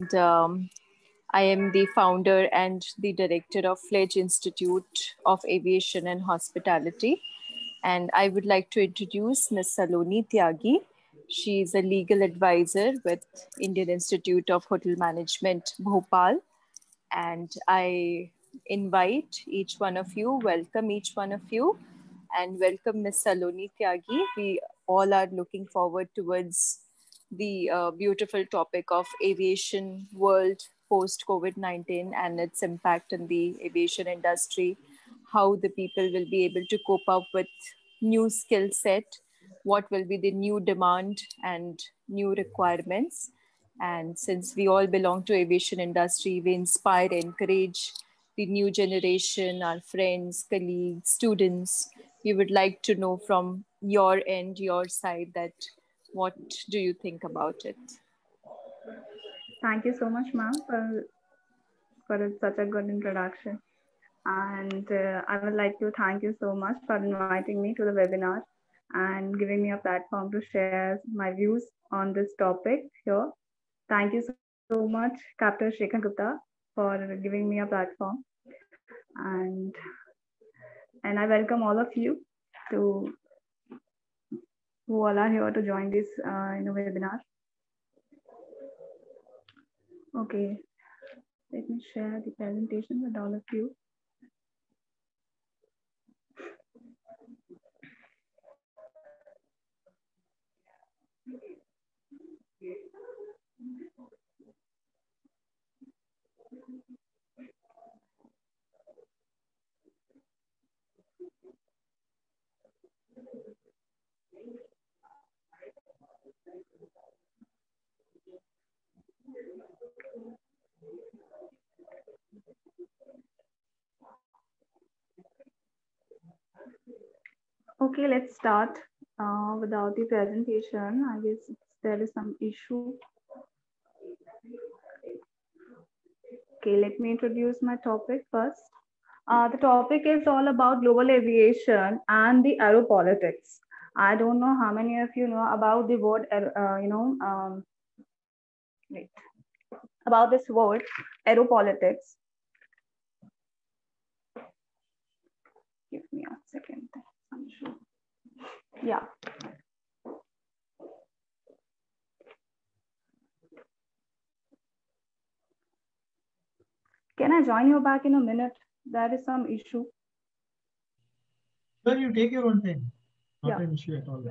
And, um, I am the founder and the director of Fledge Institute of Aviation and Hospitality. And I would like to introduce Ms. Saloni Tyagi. She is a legal advisor with Indian Institute of Hotel Management, Bhopal. And I invite each one of you, welcome each one of you, and welcome Ms. Saloni Tyagi. We all are looking forward towards the uh, beautiful topic of aviation world post COVID-19 and its impact on the aviation industry, how the people will be able to cope up with new skill set, what will be the new demand and new requirements. And since we all belong to aviation industry, we inspire, encourage the new generation, our friends, colleagues, students. We would like to know from your end, your side, that what do you think about it? Thank you so much, ma'am, for, for such a good introduction. And uh, I would like to thank you so much for inviting me to the webinar and giving me a platform to share my views on this topic here. Thank you so much, Captain Shekhar Gupta, for giving me a platform. And, and I welcome all of you to who all are here to join this uh, in a webinar. Okay, let me share the presentation with all of you. Okay, let's start uh, without the presentation. I guess there is some issue. Okay, let me introduce my topic first. Uh, the topic is all about global aviation and the aeropolitics. I don't know how many of you know about the word, uh, you know, um, wait, about this word, aeropolitics. Give me a second. Yeah. Can I join you back in a minute? There is some issue. Sir, you take your own time. Not Yeah. an issue at all.